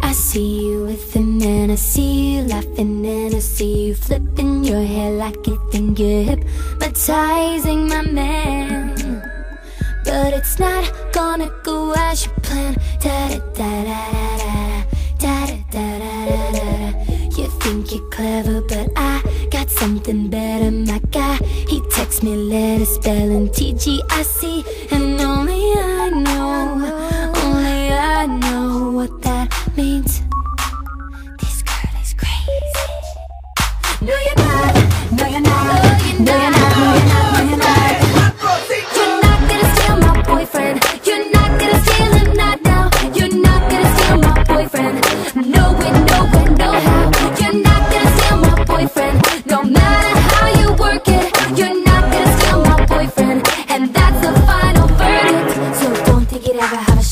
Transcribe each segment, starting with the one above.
I see you with him and I see you laughing and I see you flipping your hair like you think you're hypnotizing my man. But it's not gonna go as you plan. Da da da da da da da da da da da da. You think you're clever, but I got something better. My guy, he texts me letters spelling T G I C, and only I know,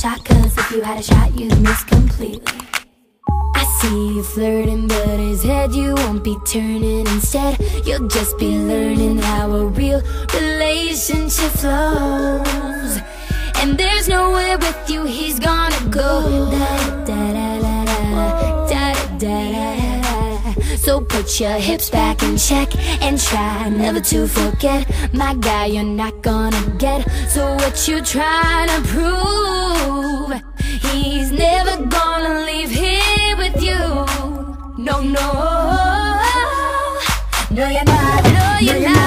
shot, cause if you had a shot, you'd miss completely. I see you flirting, but his head you won't be turning. Instead, you'll just be learning how a real relationship flows. And there's nowhere with you he's gonna go. Da da da da da da da da. So put your hips back in check and try never to forget my guy. You're not gonna get. So what you trying to prove. He's never gonna leave here with you. No, no. No, you're not, no, you're not.